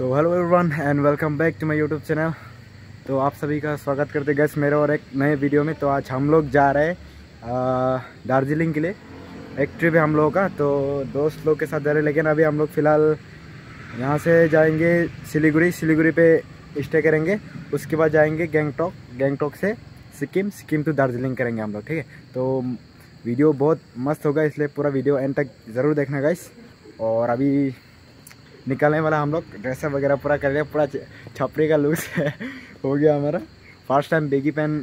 तो hello everyone and welcome back to my YouTube channel तो आप सभी का स्वागत करते गैस मेरे और एक नए वीडियो में। तो आज हम लोग जा रहे हैं दार्जिलिंग के लिए एक ट्रिप है हम लोगों का। तो दोस्त लोग के साथ जा रहे लेकिन अभी हम लोग फ़िलहाल यहाँ से जाएँगे सिलीगुड़ी। सिलीगुड़ी पे स्टे करेंगे, उसके बाद जाएँगे गैंगटॉक गैंगटॉक से सिक्किम सिक्किम टू दार्जिलिंग करेंगे हम लोग, ठीक है? तो वीडियो बहुत मस्त होगा, इसलिए पूरा वीडियो एंड तक ज़रूर देखना गाइस और अभी निकलने वाला हम लोग ड्रेसअप वगैरह पूरा कर लिया, पूरा छपरी का लुक है, हो गया हमारा। फ़र्स्ट टाइम बेगी पेन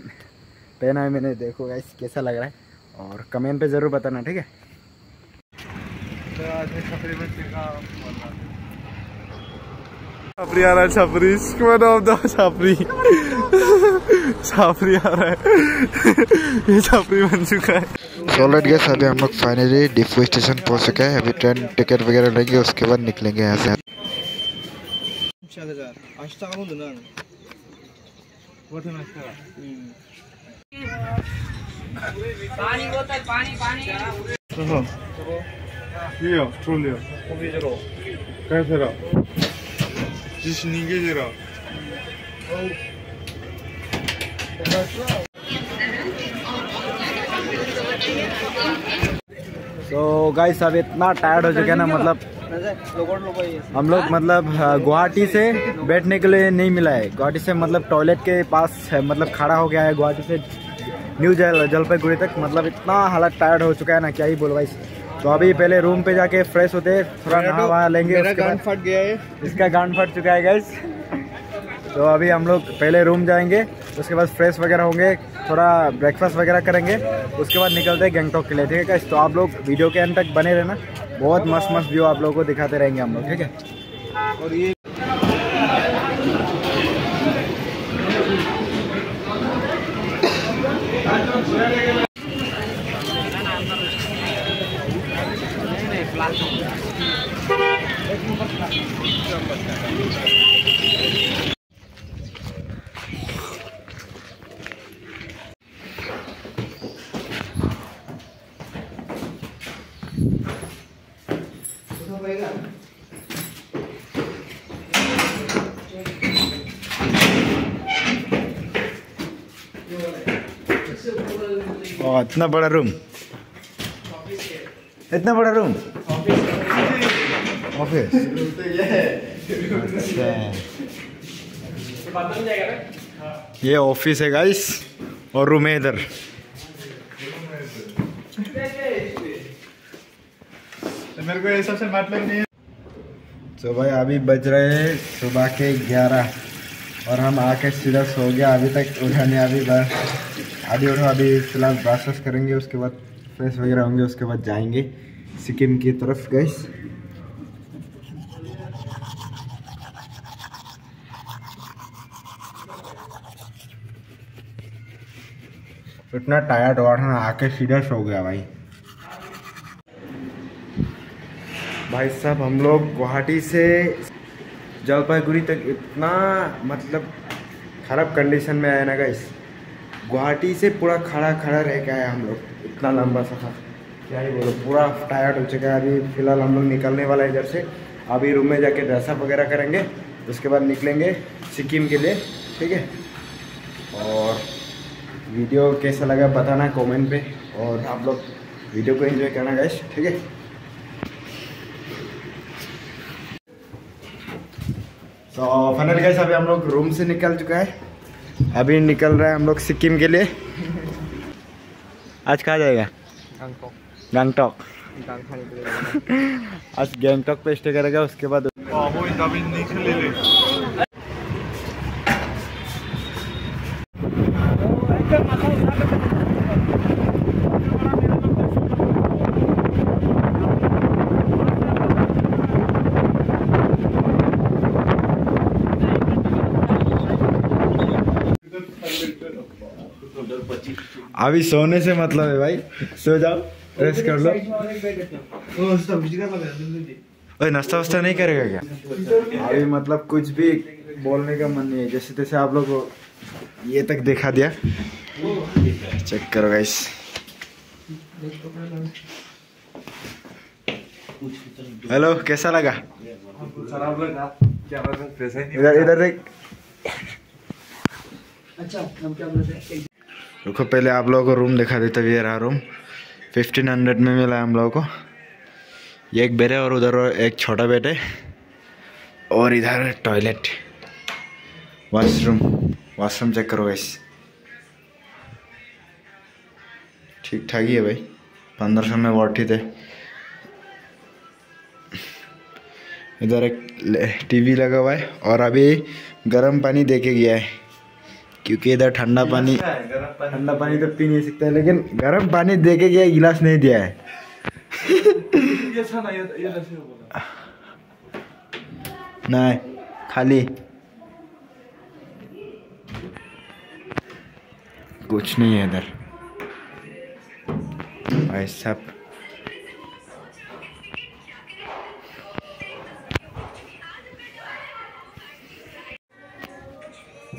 पहना है मैंने, देखो गाइस कैसा लग रहा है। और कमेंट पे ज़रूर बताना, ठीक है? छपरी आ रहा है, छपरी। छपरी। छपरी आ रहा है। ये छपरी बन चुका है। सो गैस अभी हम लोग फाइनली डिपो स्टेशन पहुँच चुके हैं अभी ट्रेन टिकट वगैरह लेंगे उसके बाद निकलेंगे यहाँ से कैसे रहा जिस नीचे तो गाइस अब इतना टायर्ड हो चुके हैं ना मतलब हम लोग मतलब गुवाहाटी से बैठने के लिए नहीं मिला है। गुवाहाटी से मतलब टॉयलेट के पास है मतलब खड़ा हो गया है गुवाहाटी से न्यू जल जलपाईगुड़ी तक। मतलब इतना हालत टायर्ड हो चुका है ना क्या ही बोलो भाई। तो अभी पहले रूम पे जाके फ्रेश होते थोड़ा नहा वहा लेंगे उसके बाद फट गया है। इसका गांड फट चुका है गाइस तो अभी हम लोग पहले रूम जाएँगे उसके बाद फ्रेश वगैरह होंगे। थोड़ा ब्रेकफास्ट वगैरह करेंगे, उसके बाद निकलते हैं गंगटोक के लिए, ठीक है तो आप लोग वीडियो के एंड तक बने रहना। बहुत मस्त मस्त व्यू आप लोगों को दिखाते रहेंगे हम लोग, ठीक है? और ये ओ, इतना बड़ा रूम इतना बड़ा रूम ऑफ़िस अच्छा। ये ऑफ़िस है गाइस और रूम है इधर। मेरे को ये सबसे मतलब नहीं है। तो भाई अभी बज रहे हैं सुबह के ग्यारह और हम आके सीधा सो गया अभी तक उठाने अभी बस। अभी उठो, अभी फ़िलहाल ब्रश करेंगे, उसके बाद फ्रेश वगैरह होंगे, उसके बाद जाएँगे सिक्किम की तरफ़ गए इतना टायर्ड हुआ था, आके सीधा सो गया भाई। भाई साहब, हम लोग गुवाहाटी से जलपाईगुड़ी तक इतना मतलब ख़राब कंडीशन में आया ना गाइस गुवाहाटी से पूरा खड़ा खड़ा रह के आया हम लोग। इतना लंबा सफ़र। क्या ही बोलो, पूरा टायर्ड हो चुका है। अभी फ़िलहाल हम लोग निकलने वाला है इधर से। अभी रूम में जाके ड्रेसअप वगैरह करेंगे। उसके बाद निकलेंगे सिक्किम के लिए, ठीक है? और वीडियो कैसा लगा बताना कमेंट पे। और आप लोग वीडियो को एंजॉय करना गाइस ठीक है? तो फाइनल गैस अभी हम लोग रूम से निकल चुका है। अभी निकल रहा है हम लोग सिक्किम के लिए। आज कहाँ जाएगा? गंगटोक आज गैंगटॉक पे स्टे करेगा उसके बाद 어, अभी सोने से मतलब है भाई। सो जाओ रेस्ट कर लो। ओए नाश्ता वास्ता नहीं करेगा क्या? अभी मतलब कुछ भी बोलने का मन नहीं है। जैसे तैसे आप लोग को ये तक दिखा दिया। चेक करो गाइस हेलो कैसा लगा? इधर इधर देख। अच्छा हम क्या बोलते हैं रुको पहले आप लोगों को रूम दिखा देता ये रहा रूम फिफ्टीन हंड्रेड में मिला हम लोगों को. ये एक बेड है और उधर एक छोटा बेड है. और इधर टॉयलेट वॉशरूम वॉशरूम चेक करो गाइस ठीक ठाक ही है भाई. पंद्रह सौ में वर्थ थे इधर एक टीवी लगा हुआ है और अभी गर्म पानी दे के गया है. क्योंकि इधर ठंडा पानी ठंडा पानी तो पी नहीं सकते लेकिन गर्म पानी दे के गया गिलास नहीं दिया है? अच्छा ना नहीं खाली। कुछ नहीं है इधर। भाई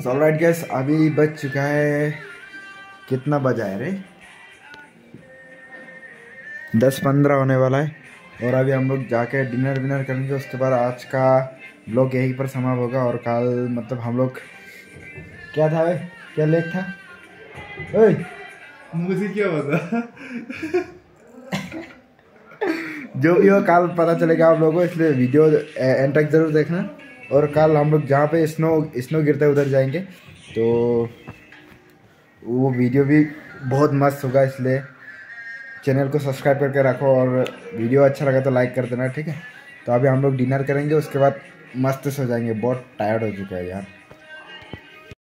सब राइट गैस अभी बज चुका है कितना बजा है रे? दस पंद्रह होने वाला है। और अभी हम लोग जाके डिनर विनर करेंगे उसके बाद आज का ब्लॉग यहीं पर समाप्त होगा। और कल मतलब हम लोग क्या था भाई क्या लेख था? ओए! मुझे क्या पता? जो भी हो कल पता चलेगा आप लोगों को इसलिए वीडियो एंड तक ज़रूर देखना। और कल हम लोग जहाँ पे स्नो स्नो गिरता है, उधर जाएँगे। तो वो वीडियो भी बहुत मस्त होगा इसलिए चैनल को सब्सक्राइब करके रखो और वीडियो अच्छा लगा तो लाइक कर देना, ठीक है? तो अभी हम लोग डिनर करेंगे, उसके बाद मस्त सो जाएँगे। बहुत टायर्ड हो चुका है यार।